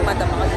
Siyempre, madam ako.